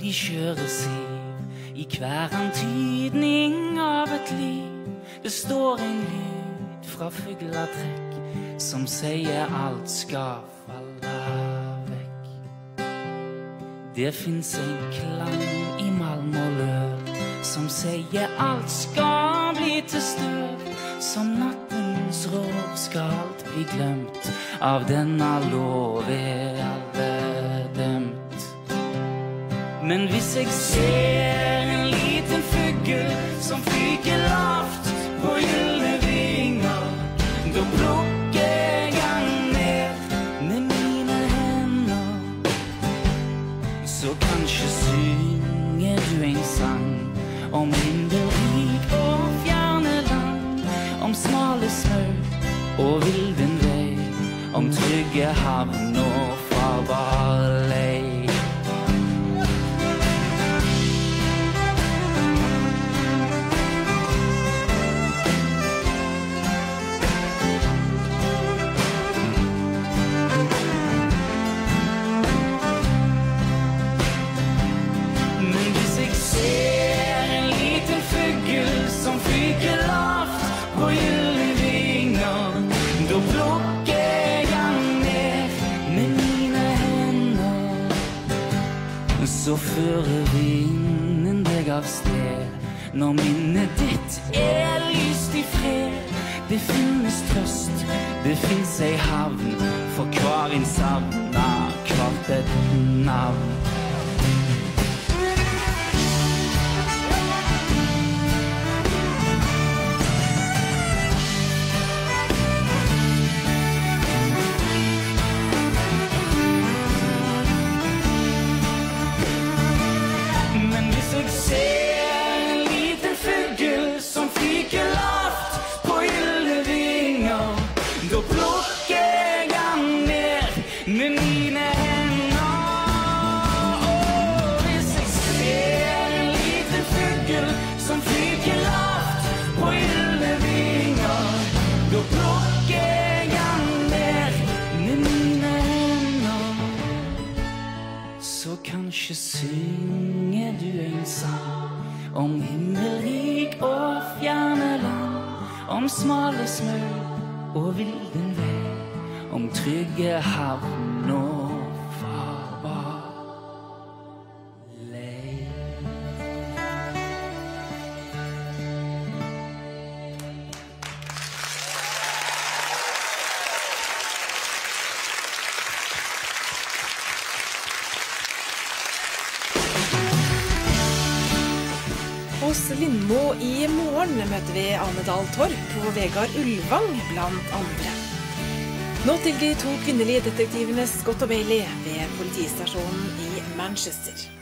de skjøre siv, i hver antydning av et liv. Det står en lyd fra fuglatrekk som sier alt skal falle vekk. Det fins en klang i malm og løv som sier alt skal bli til støv. Som nattens rov skal alt bli glemt, av denne lov Men hvis jeg ser en liten fugl som fyker lavt på gylne vinger, da plukker jeg han ned med mine hender. Så kanskje synger du en sang om himmelrik og fjerne land, om smale smør og vilden vei, om trygge havn og farbar lei. Så fører vinden deg av sted når minnet ditt er lyst i fred. Det finnes trøst, det fins ei havn for hver en savna, hvert et navn. Kanskje synger du en sang om himmelrik og fjerne land, om smale smør og vilden vei, om trygge havn og farbar lei. Hos Lindmo i morgen møter vi Ane Dahl Torp og Vegard Ulvang, blant andre. Nå til de to kvinnelige detektivene Scott og Bailey ved politistasjonen i Manchester.